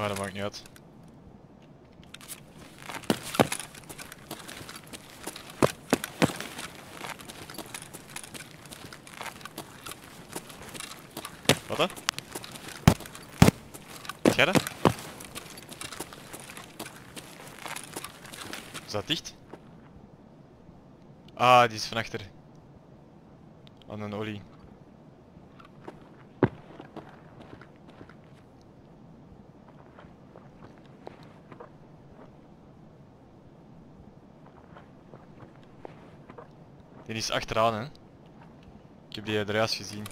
Maar dat maakt niet uit. Wat dan? Jij dat? Is dat dicht? Ah, die is van achter. Aan een olie. Die is achteraan, hè. Ik heb die er juist gezien.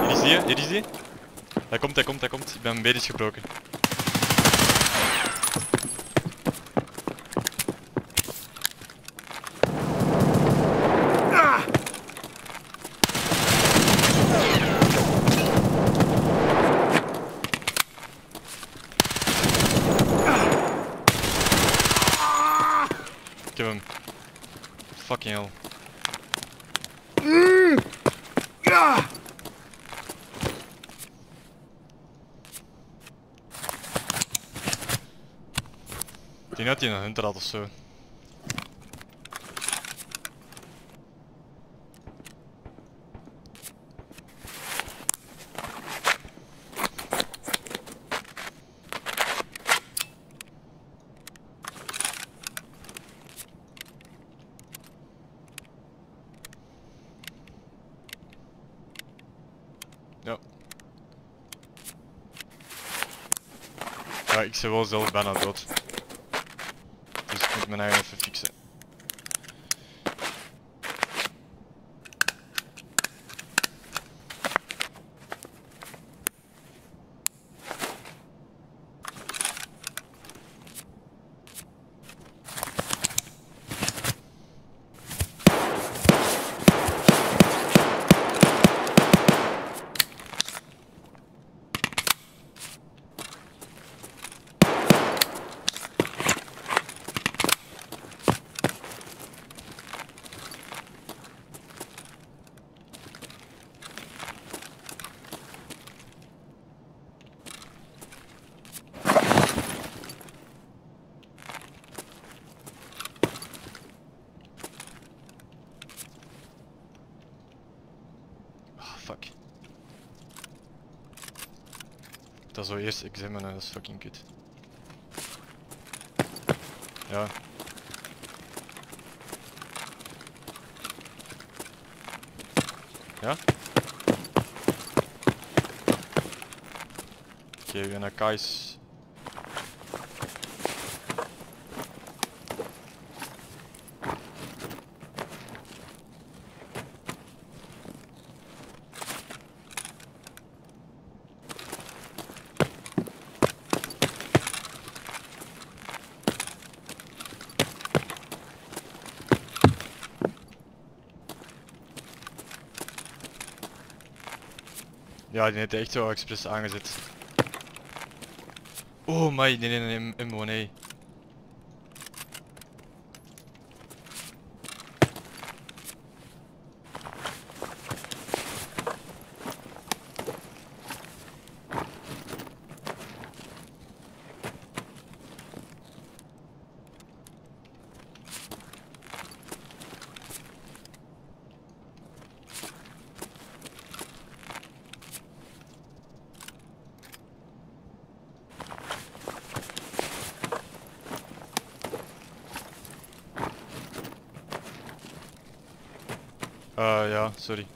Hier is die, hier is die. Hij komt, hij komt, hij komt. Ik ben medisch gebroken. Ik heb hem. Fucking hell. Ik denk dat hij een hunter had of Ja, ik ben wel zelf bijna dood. Dus ik moet mijn eigen even fixen. Ah, fuck. Dat zou eerst examinen, dat is fucking kut. Ja. Ja? Oké, we gaan naar Kais. Ja, den hätte ich so express angesetzt. Oh mein, nee, nee, nee, im, im One, ey. Uh, ja, sorry.